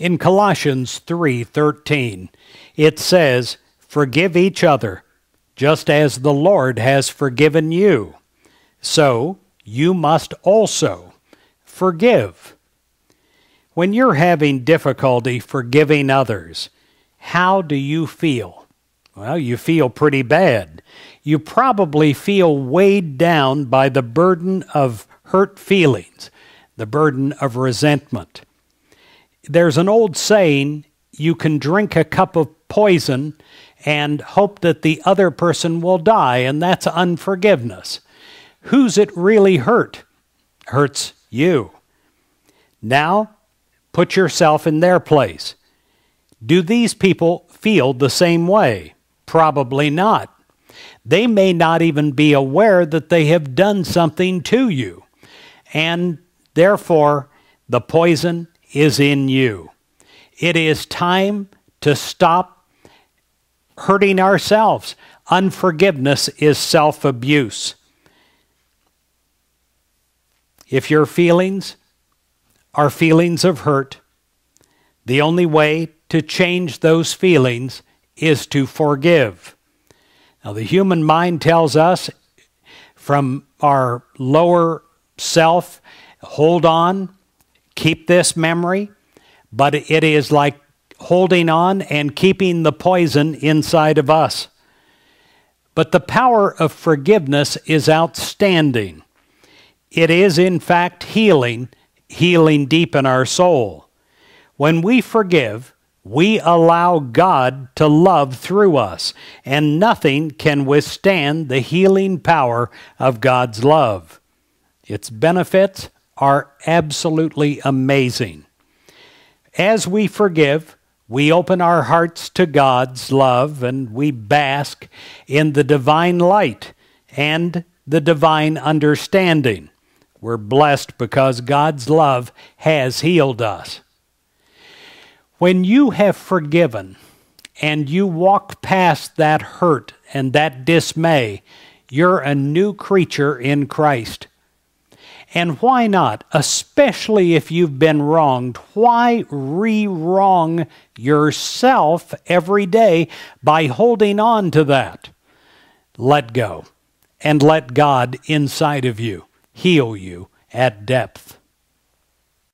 In Colossians 3:13, it says, "Forgive each other, just as the Lord has forgiven you. So you must also forgive." When you're having difficulty forgiving others, how do you feel? Well, you feel pretty bad. You probably feel weighed down by the burden of hurt feelings, the burden of resentment there's an old saying you can drink a cup of poison and hope that the other person will die, and that's unforgiveness. Who's it really hurt? Hurts you. Now, put yourself in their place. Do these people feel the same way? Probably not. They may not even be aware that they have done something to you. And therefore, the poison is in you. It is time to stop hurting ourselves. Unforgiveness is self abuse. If your feelings are feelings of hurt, the only way to change those feelings is to forgive. Now, the human mind tells us from our lower self, hold on, keep this memory, but it is like holding on and keeping the poison inside of us. But the power of forgiveness is outstanding. It is, in fact, healing, healing deep in our soul. When we forgive, we allow God to love through us, and nothing can withstand the healing power of God's love. Its benefits are absolutely amazing. As we forgive, we open our hearts to God's love and we bask in the divine light and the divine understanding. We're blessed because God's love has healed us. When you have forgiven and you walk past that hurt and that dismay, you're a new creature in Christ. And why not? Especially if you've been wronged. Why re wrong yourself every day by holding on to that? Let go and let God inside of you heal you at depth.